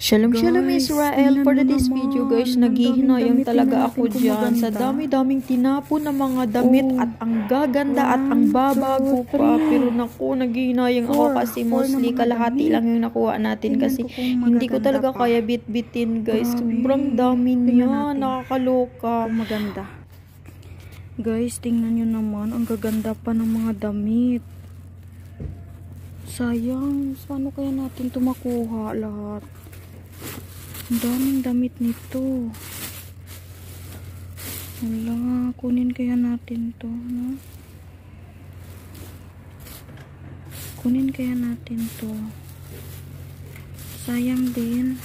Shalom Shalom Israel for mo video guys ang naghihinayang talaga ako dyan sa dami-daming tinapon ng mga damit Oh. at ang gaganda at ang babago two, pa pero naku naghihinayang ako Four. kasi Four na mostly kalahati lang yung nakuha natin Tingnan kasi ko hindi ko talaga pa. kaya bit-bitin guys sobrang dami niya nakakaloka maganda. Guys, tingnan nyo naman. Ang gaganda pa ng mga damit. Sayang. Paano kaya natin ito makuha lahat? Ang daming damit nito. Wala. Kunin kaya natin to. No? Kunin kaya natin to. Sayang din.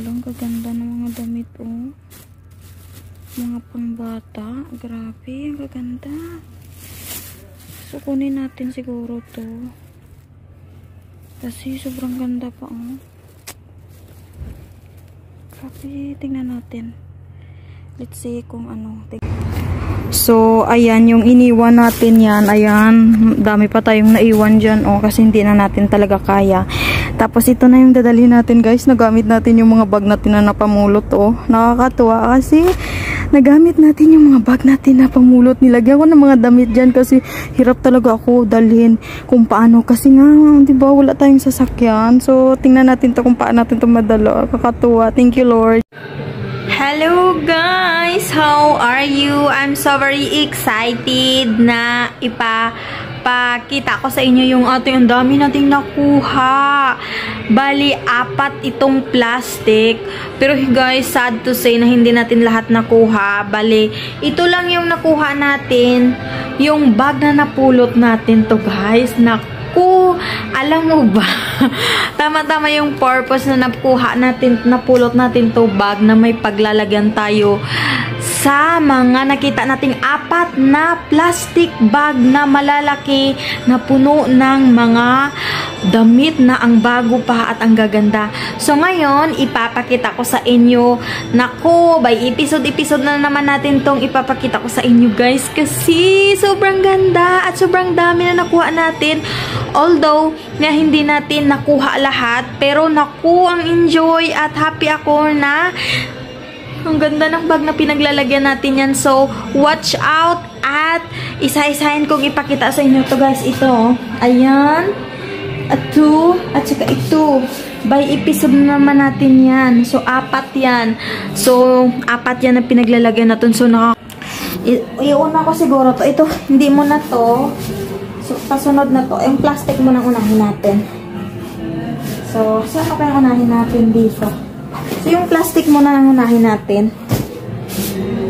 Walang gaganda ng mga damit, oh. Mga pangbata. Grabe, ang gaganda. So, kunin natin siguro to. Kasi sobrang ganda pa, oh. Grabe, tingnan natin. Let's see kung ano. So, ayan, yung iniwan natin yan, ayan, dami pa tayong naiwan dyan, oh, kasi hindi na natin talaga kaya. Tapos, ito na yung dadalhin natin, guys, nagamit natin yung mga bag natin na napamulot, oh. Nakakatuwa kasi, nagamit natin yung mga bag natin na pamulot. Nilagyan ko ng mga damit dyan kasi hirap talaga ako dalhin kung paano. Kasi nga, di ba, wala tayong sasakyan. So, tingnan natin to kung paano natin to madalo. Kakatuwa. Thank you, Lord. Hello guys! How are you? I'm so very excited na ipapakita ko sa inyo yung ating ang dami nating nakuha. Bali, apat itong plastic. Pero guys, sad to say na hindi natin lahat nakuha. Bali, ito lang yung nakuha natin. Yung bag na napulot natin to guys. Naku, alam mo ba? Tama-tama yung purpose na nakuha natin, napulot natin to bag na may paglalagyan tayo sa mga nakita nating apat na plastic bag na malalaki na puno ng mga damit na ang bago pa at ang gaganda. So ngayon, ipapakita ko sa inyo. Nako, by episode-episode na naman natin tong ipapakita ko sa inyo guys kasi sobrang ganda at sobrang dami na nakuha natin. Although, na hindi natin nakuha lahat, pero naku, ang enjoy at happy ako na ang ganda ng bag na pinaglalagyan natin yan. So, watch out at isa-isahin kong ipakita sa inyo to guys. Ito, ayan. At two, at saka ito. By episode na naman natin yan. So, apat yan. So, apat yan na pinaglalagyan natin. So, naka... Iuna ko siguro to. Ito, hindi mo na to. So, pasunod na to. Yung plastic mo nang unahin natin. So, saan pa yung unahin natin dito? Yung plastic muna ang unahin natin.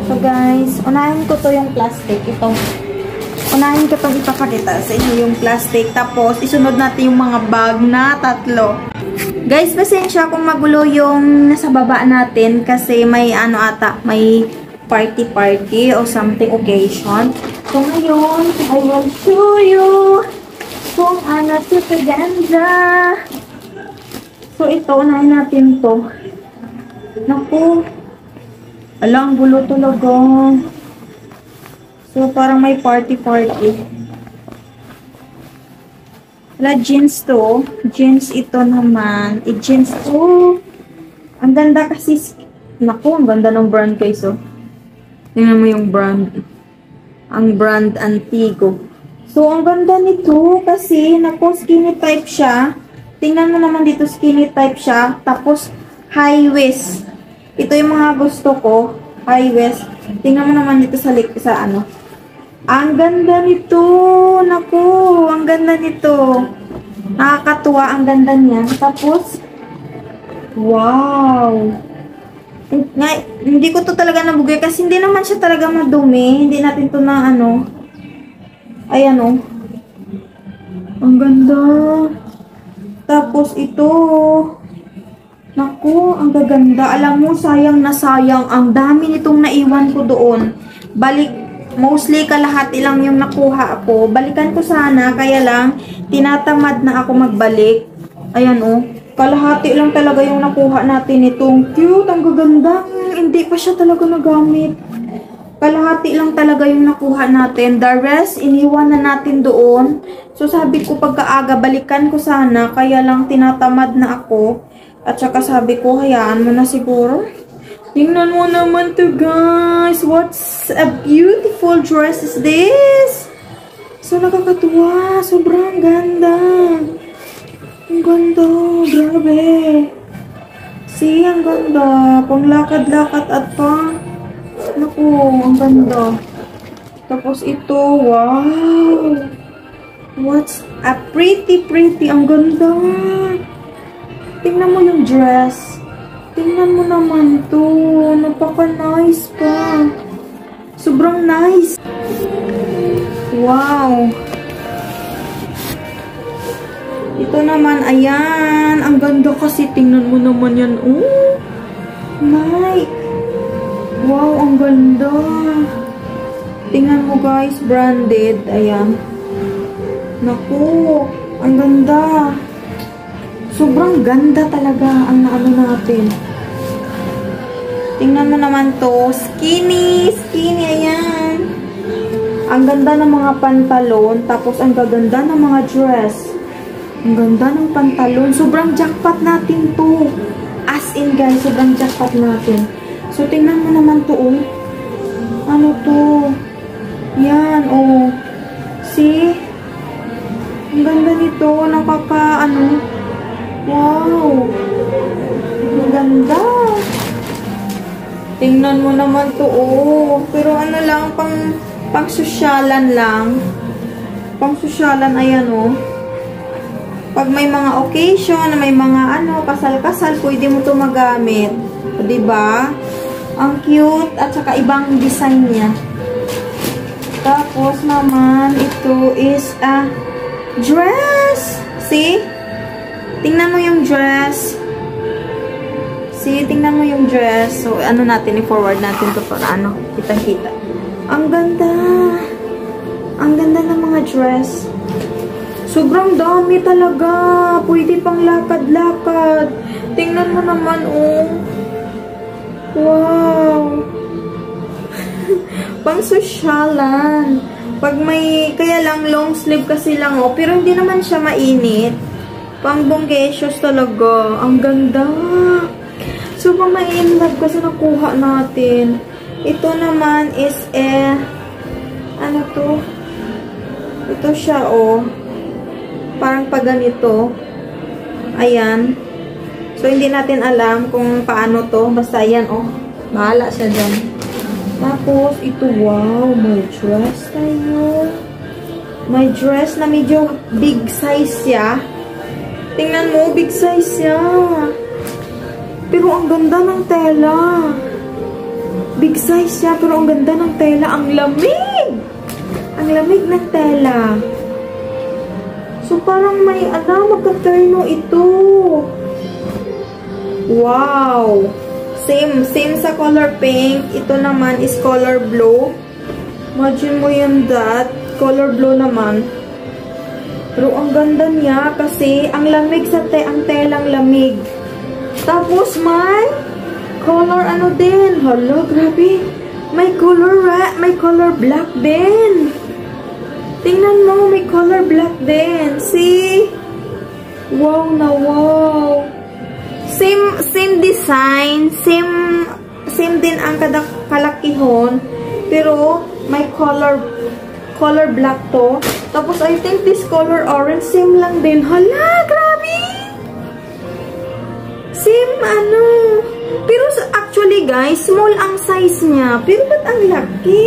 So, guys, unahin ko to yung plastic. Ito. Unahin ko itong ipapakita sa inyo yung plastic. Tapos, isunod natin yung mga bag na tatlo. Guys, pasensya kung magulo yung nasa baba natin kasi may ano ata, may party-party or something occasion. So, ngayon, I will show you kung ano to kaganda. So, ito, unahin natin to. Naku. Alang gulo talaga. So, parang may party-party. Wala, jeans to. Jeans ito naman. I-jeans to. Ang ganda kasi. Naku, ang ganda ng brand guys, oh. Tingnan mo yung brand. Ang brand Antigo. So, ang ganda nito kasi, naku, skinny type siya. Tingnan mo naman dito, skinny type siya. Tapos, high waist. Ito yung mga gusto ko. High waist. Tingnan mo naman dito sa, sa ano. Ang ganda nito. Naku, ang ganda nito. Nakakatuwa ang ganda niya. Tapos, wow. Nga, hindi ko to talaga nabugay kasi hindi naman siya talaga madumi. Hindi natin to na ano. Ayan o. Ang ganda. Tapos ito. Naku, ang gaganda. Alam mo, sayang na sayang. Ang dami nitong naiwan ko doon. Balik, mostly kalahati lang yung nakuha ako. Balikan ko sana, kaya lang, tinatamad na ako magbalik. Ayan oh. Kalahati lang talaga yung nakuha natin itong cute. Ang gaganda. Hmm, hindi pa siya talaga nagamit. kalahati lang talaga yung nakuha natin. The rest, iniwan na natin doon. So, sabi ko, pagkaaga, balikan ko sana. Kaya lang tinatamad na ako. At saka sabi ko, hayaan mo na siguro. Tingnan mo naman to guys. What's a beautiful dress is this? So, nakakatuwa. Sobrang ganda. Ang ganda. Grabe. See, ang ganda. Panglakad-lakad at pang Naku, ang ganda. Tapos ito, wow! What's a pretty, pretty. Ang ganda. Tingnan mo yung dress. Tingnan mo naman to. Napaka-nice pa. Sobrang nice. Wow. Ito naman, ayan. Ang ganda kasi. Tingnan mo naman yan. Oh, nice. Wow, ang ganda. Tingnan mo guys, branded. Ayan. Naku, ang ganda. Sobrang ganda talaga ang naano natin. Tingnan mo naman to. Skinny, skinny, ayan. Ang ganda ng mga pantalon, tapos ang gaganda ng mga dress. Ang ganda ng pantalon. Sobrang jackpot natin to. As in guys, sobrang jackpot natin. So, tingnan mo naman to, oh. Ano to? Yan, oh. See? Ang ganda nito. Nakaka, ano. Wow. Ang ganda. Tingnan mo naman to, oh. Pero ano lang, pang, pang sosyalan lang. Pang sosyalan, ayan, oh. Pag may mga occasion, may mga ano, kasal-kasal, pwede mo to magamit. O, diba? Ang cute at saka ibang design niya. Tapos naman, ito is a dress. See? Tingnan mo yung dress. See, tingnan mo yung dress. So, ano natin, i-forward natin to para ano, kitang-kita. Ang ganda. Ang ganda ng mga dress. Sobrang dami talaga. Pwede pang lakad-lakad. Tingnan mo naman, oh. Wow! Pang sosyalan. Pag may, kaya lang long sleeve kasi lang oh, pero hindi naman siya mainit. Pang bonggesyos talaga. Ang ganda. Sobrang ma-in love kasi nakuha natin. Ito naman is eh, ano to? Ito siya oh. Parang pa ganito. Ayan. So, hindi natin alam kung paano to. Basta yan, oh. Bahala siya dyan. Tapos, ito, wow, may dress tayo. May dress na medyo big size siya. Tingnan mo, big size siya. Pero ang ganda ng tela. Big size siya, pero ang ganda ng tela. Ang lamig! Ang lamig ng tela. So, parang may, ano, magka-terno ito. Wow! Same, same sa color pink. Ito naman is color blue. Imagine mo yung that. Color blue naman. Pero ang ganda niya kasi ang lamig sa te, ang telang lamig. Tapos may color ano din. Hala, grabe. May color red, may color black din. Tingnan mo, may color black din. See? Wow na wow same same design, same same din ang kada kalakihon, pero may color color black to. Tapos I think this color orange same lang din. Hala, grabe. Same ano. Pero actually guys, small ang size niya. Pero ba't ang laki?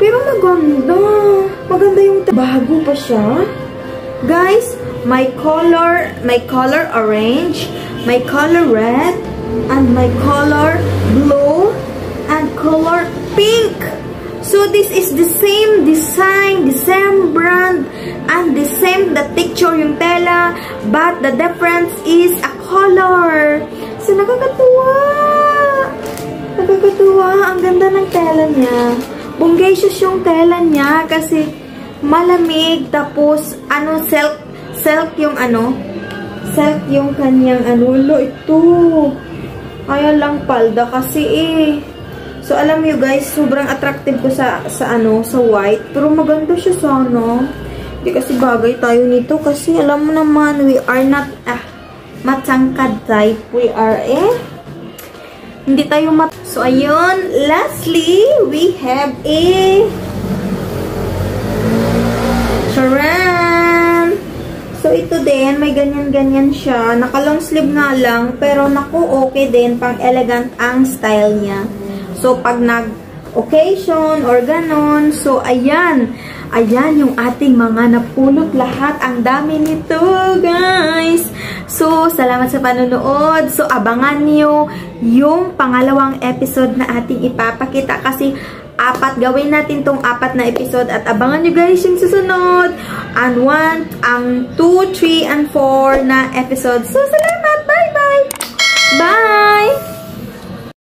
Pero maganda. Maganda yung bago pa siya. Guys, my color, my color orange, my color red, and my color blue, and color pink. So this is the same design, the same brand, and the same the texture yung tela, but the difference is a color. So nakakatuwa. Nakakatuwa. Ang ganda ng tela niya. Bonggacious yung tela niya kasi malamig, tapos, ano, silk, silk yung ano, silk yung kanyang ano, lo, ito. Kaya lang palda kasi eh. So, alam mo guys, sobrang attractive ko sa, sa ano, sa white. Pero maganda siya sa ano. Hindi kasi bagay tayo nito kasi alam mo naman, we are not, ah, matangkad type. We are eh, hindi tayo mat... So, ayun. Lastly, we have a charan! So, ito din, may ganyan-ganyan siya. Naka-long sleeve nga lang, pero naku, okay din. Pang elegant ang style niya. So, pag nag-occasion or ganon, so, ayan. Ayan yung ating mga napulot lahat. Ang dami nito, guys. So, salamat sa panonood. So, abangan niyo yung pangalawang episode na ating ipapakita kasi apat, gawin natin tong apat na episode at abangan nyo guys yung susunod. And one, ang 2, 3, and 4 na episode. So, salamat! Bye-bye! Bye!